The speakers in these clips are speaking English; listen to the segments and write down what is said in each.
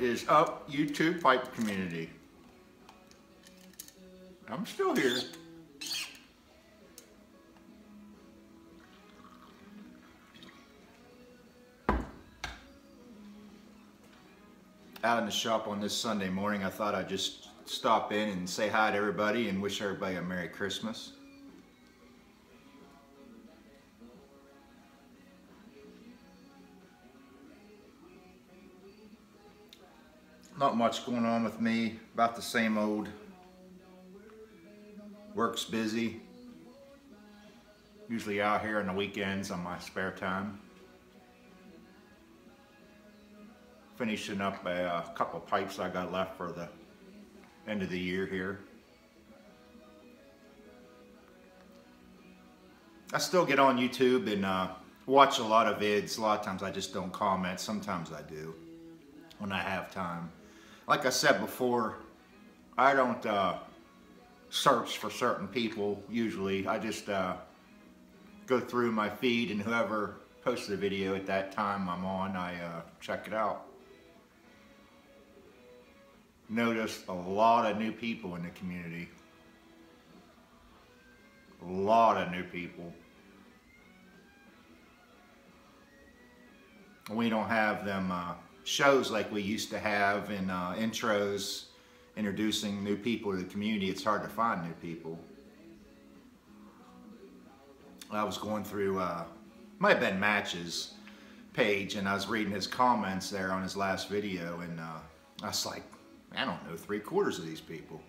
Is up, YouTube pipe community? I'm still here. Out in the shop on this Sunday morning, I thought I'd just stop in and say hi to everybody and wish everybody a Merry Christmas. Not much going on with me, about the same old. Work's busy. Usually out here on the weekends on my spare time. Finishing up a, a couple pipes I got left for the end of the year here. I still get on YouTube and uh, watch a lot of vids. A lot of times I just don't comment. Sometimes I do when I have time like I said before, I don't uh, search for certain people usually. I just uh, go through my feed and whoever posted a video at that time I'm on, I uh, check it out. Noticed a lot of new people in the community. A lot of new people. We don't have them uh, shows like we used to have in uh, intros introducing new people to the community, it's hard to find new people. I was going through, uh, might have been Matches page, and I was reading his comments there on his last video, and uh, I was like, I don't know three quarters of these people.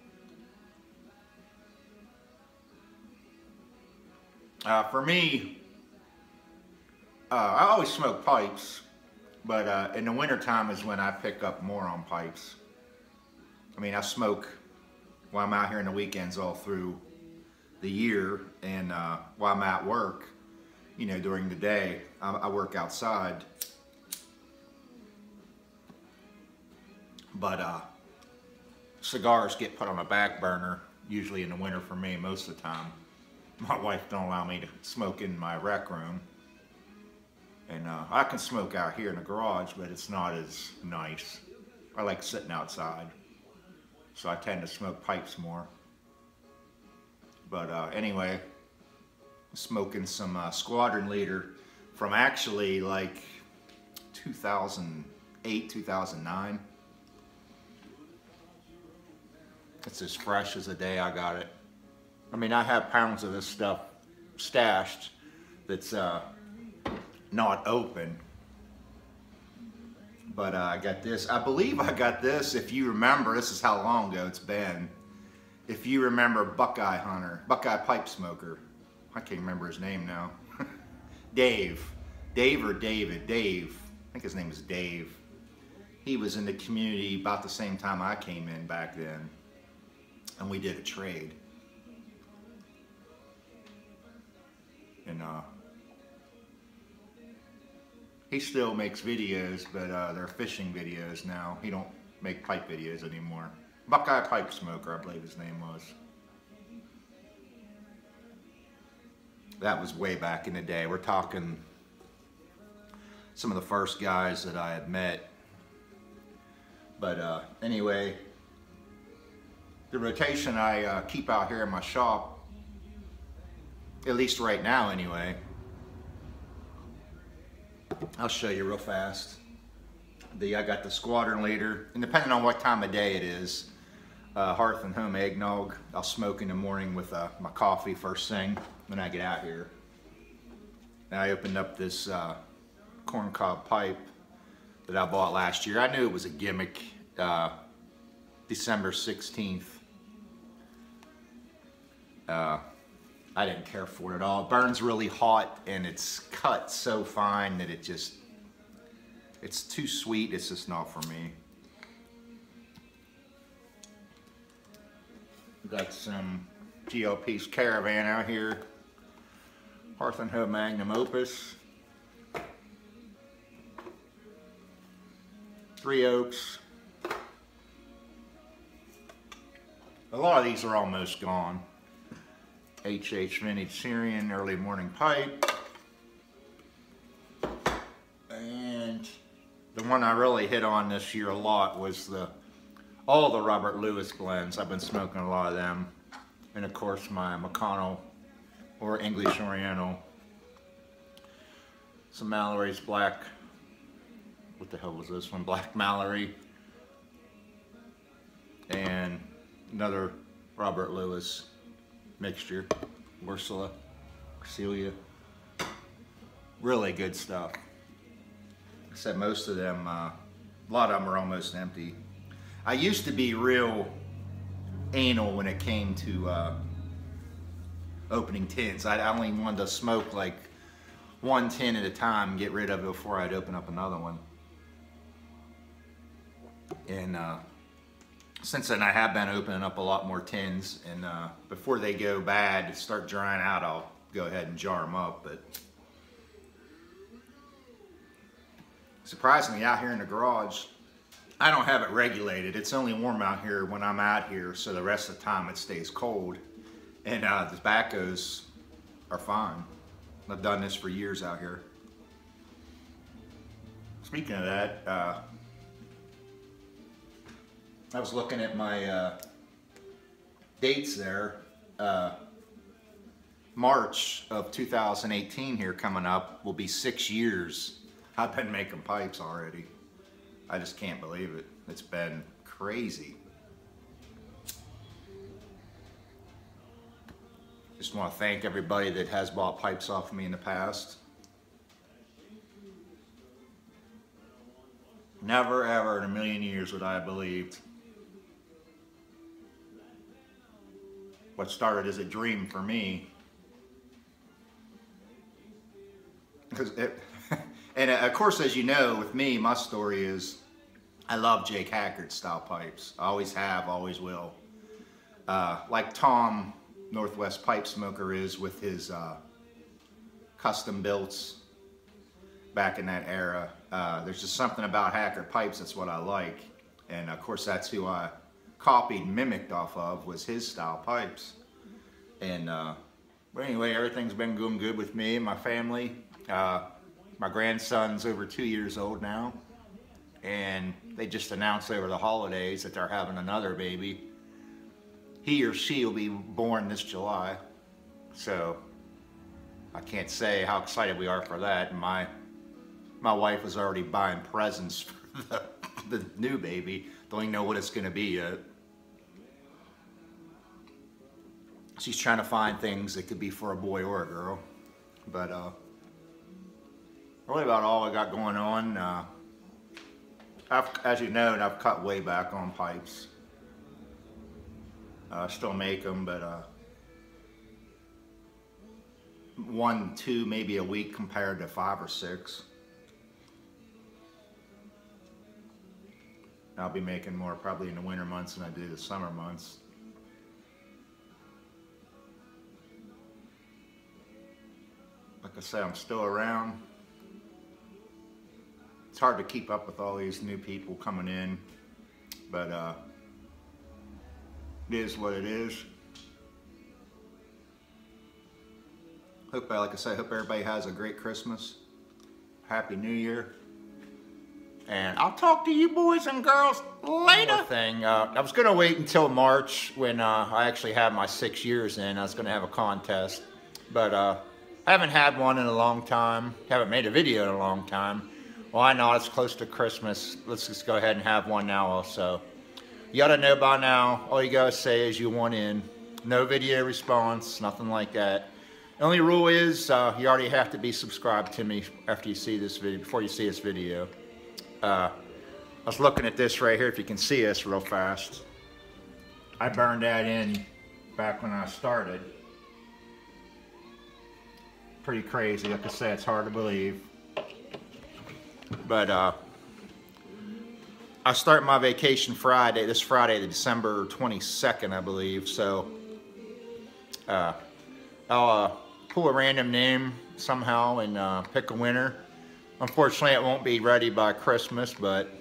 Uh, for me, uh, I always smoke pipes, but uh, in the wintertime is when I pick up more on pipes. I mean, I smoke while I'm out here in the weekends all through the year and uh, while I'm at work, you know, during the day, I, I work outside. But uh, cigars get put on a back burner, usually in the winter for me most of the time. My wife don't allow me to smoke in my rec room. And uh, I can smoke out here in the garage, but it's not as nice. I like sitting outside. So I tend to smoke pipes more. But uh, anyway, smoking some uh, Squadron Leader from actually like 2008, 2009. It's as fresh as the day I got it. I mean, I have pounds of this stuff stashed that's uh, not open. But uh, I got this. I believe I got this, if you remember, this is how long ago it's been. If you remember Buckeye Hunter, Buckeye Pipe Smoker. I can't remember his name now. Dave. Dave or David? Dave. I think his name is Dave. He was in the community about the same time I came in back then. And we did a trade. And uh, he still makes videos, but uh, they're fishing videos now. He don't make pipe videos anymore. Buckeye Pipe Smoker, I believe his name was. That was way back in the day. We're talking some of the first guys that I had met. But uh, anyway, the rotation I uh, keep out here in my shop, at least right now anyway, I'll show you real fast. The I got the squadron leader, and depending on what time of day it is, uh, Hearth and Home eggnog. I'll smoke in the morning with uh, my coffee first thing when I get out here. Now I opened up this uh, corncob pipe that I bought last year. I knew it was a gimmick. Uh, December 16th. Uh, I didn't care for it at all. It burns really hot and it's cut so fine that it just, it's too sweet. It's just not for me. Got some GLP's Caravan out here. Hearth and Home Magnum Opus. Three Oaks. A lot of these are almost gone. HH Vintage Syrian Early Morning Pipe. And the one I really hit on this year a lot was the all the Robert Lewis blends. I've been smoking a lot of them. And of course my McConnell or English Oriental. Some Mallory's Black, what the hell was this one? Black Mallory. And another Robert Lewis mixture, Ursula, Celia. Really good stuff. Except most of them, uh, a lot of them are almost empty. I used to be real anal when it came to uh, opening tins. I only wanted to smoke like one tin at a time get rid of it before I'd open up another one. And uh, since then I have been opening up a lot more tins and uh, before they go bad, start drying out, I'll go ahead and jar them up. But surprisingly out here in the garage, I don't have it regulated. It's only warm out here when I'm out here, so the rest of the time it stays cold. And uh, the tobaccos are fine. I've done this for years out here. Speaking of that, uh, I was looking at my uh, dates there. Uh, March of 2018 here coming up will be six years. I've been making pipes already. I just can't believe it. It's been crazy. Just want to thank everybody that has bought pipes off of me in the past. Never ever in a million years would I have believed what started as a dream for me. Because it, and of course, as you know, with me, my story is I love Jake Hacker style pipes. I always have, always will. Uh, like Tom Northwest Pipe Smoker is with his uh, custom builds back in that era. Uh, there's just something about Hackard pipes that's what I like. And of course that's who I copied mimicked off of was his style pipes. And uh, but anyway, everything's been going good with me and my family. Uh, my grandson's over two years old now and they just announced over the holidays that they're having another baby. He or she will be born this July. So I can't say how excited we are for that. My my wife was already buying presents for the, the new baby. Don't even know what it's going to be yet. She's trying to find things that could be for a boy or a girl. But uh, really about all I got going on. Uh, I've, as you know, I've cut way back on pipes. I uh, still make them, but uh, one, two, maybe a week compared to five or six. I'll be making more probably in the winter months than I do the summer months. Like I say, I'm still around It's hard to keep up with all these new people coming in, but uh, it is what it is. Hope, like I say, hope everybody has a great Christmas. Happy New Year. And I'll talk to you boys and girls later. thing, uh, I was going to wait until March when uh, I actually have my six years in. I was going to have a contest. But uh, I haven't had one in a long time. Haven't made a video in a long time. Why not? It's close to Christmas. Let's just go ahead and have one now also. You to know by now, all you gotta say is you want in. No video response, nothing like that. The only rule is uh, you already have to be subscribed to me after you see this video, before you see this video. Uh, I was looking at this right here, if you can see us real fast. I burned that in back when I started. Pretty crazy, like I said, it's hard to believe. But uh, I start my vacation Friday, this Friday, the December 22nd, I believe. So uh, I'll uh, pull a random name somehow and uh, pick a winner. Unfortunately, it won't be ready by Christmas, but